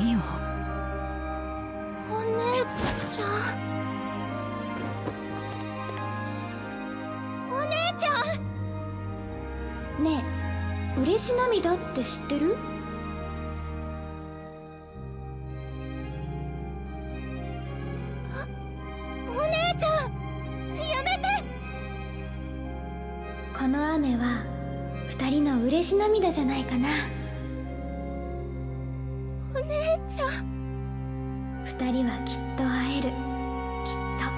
お姉ちゃんお姉ちゃん。ねえ嬉し涙って知ってる？お姉ちゃんやめて。この雨は二人の嬉し涙じゃないかな。お姉ちゃん。二人はきっと会える。きっと。